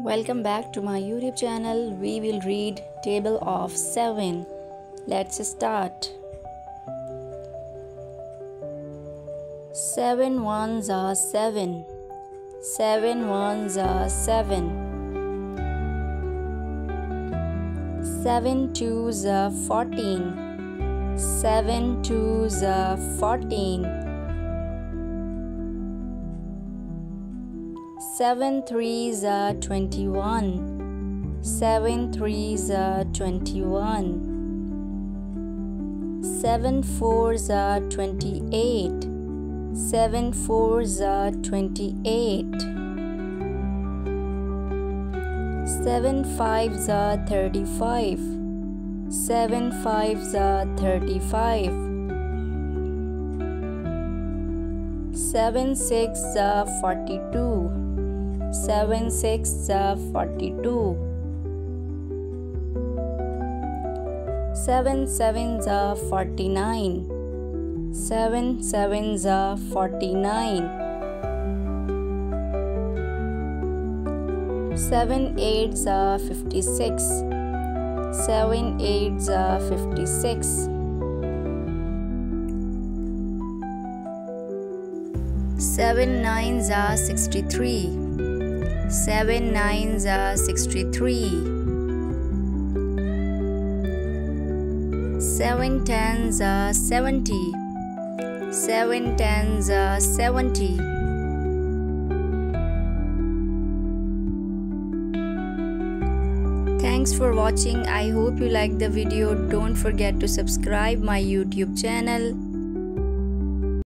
Welcome back to my YouTube channel. We will read table of 7. Let's start. 7 ones are 7. 7 ones are 7. 7 twos are 14. 7 twos are 14. Seven threes are twenty one. Seven threes are twenty one. Seven fours are twenty eight. Seven fours are twenty eight. Seven fives are thirty five. Seven fives are thirty five. Seven are forty two. 7 6 are 42 7 7s are uh, 49 7 7s are uh, 49 7 8s are 56 7 8s are 56 7 9s are 63 Seven nines are sixty-three. Seven tens are seventy. Seven tens are seventy. Thanks for watching. I hope you like the video. Don't forget to subscribe my YouTube channel.